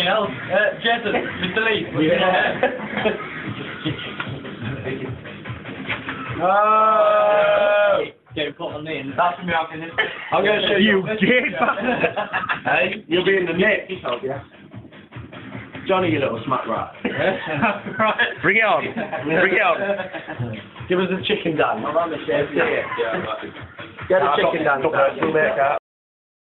Fucking hell. Uh, Jason, Mr. Lee. Oh! Getting put on the end. That's me having this. I'm going to show you. You gay hey, you'll be in the net. Johnny, you little smack rat. right. Bring it on. Bring it on. Give us a chicken dance. I'm on the chef. Get a chicken dance. We'll make out.